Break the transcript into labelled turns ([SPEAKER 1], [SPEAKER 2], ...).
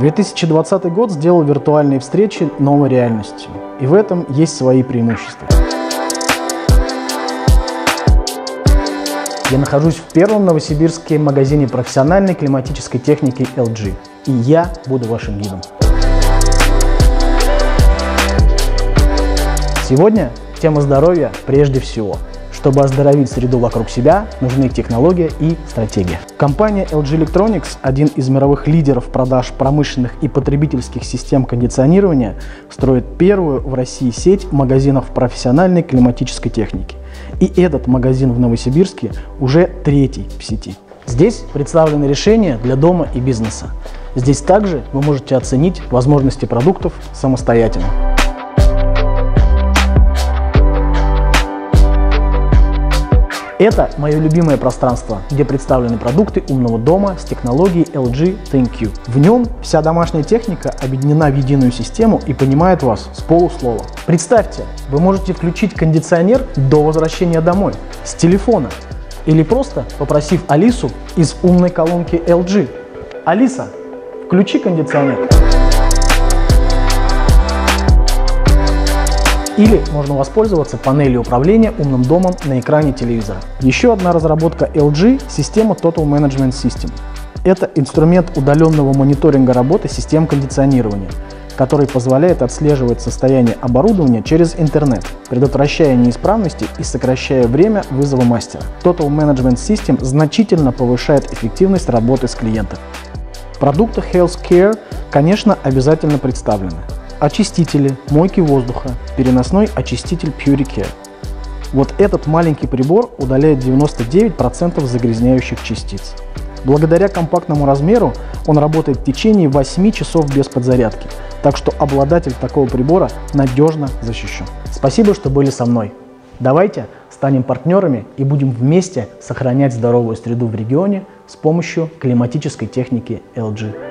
[SPEAKER 1] 2020 год сделал виртуальные встречи новой реальностью, и в этом есть свои преимущества. Я нахожусь в первом новосибирском магазине профессиональной климатической техники LG, и я буду вашим гидом. Сегодня тема здоровья прежде всего – чтобы оздоровить среду вокруг себя, нужны технология и стратегия. Компания LG Electronics, один из мировых лидеров продаж промышленных и потребительских систем кондиционирования, строит первую в России сеть магазинов профессиональной климатической техники. И этот магазин в Новосибирске уже третий в сети. Здесь представлены решения для дома и бизнеса. Здесь также вы можете оценить возможности продуктов самостоятельно. Это мое любимое пространство, где представлены продукты умного дома с технологией LG ThinQ. В нем вся домашняя техника объединена в единую систему и понимает вас с полуслова. Представьте, вы можете включить кондиционер до возвращения домой с телефона или просто попросив Алису из умной колонки LG. Алиса, включи кондиционер. Или можно воспользоваться панелью управления умным домом на экране телевизора. Еще одна разработка LG – система Total Management System. Это инструмент удаленного мониторинга работы систем кондиционирования, который позволяет отслеживать состояние оборудования через интернет, предотвращая неисправности и сокращая время вызова мастера. Total Management System значительно повышает эффективность работы с клиентом. Продукты Healthcare, конечно, обязательно представлены очистители, мойки воздуха, переносной очиститель PuriCare. Вот этот маленький прибор удаляет 99% загрязняющих частиц. Благодаря компактному размеру он работает в течение 8 часов без подзарядки, так что обладатель такого прибора надежно защищен. Спасибо, что были со мной. Давайте станем партнерами и будем вместе сохранять здоровую среду в регионе с помощью климатической техники LG.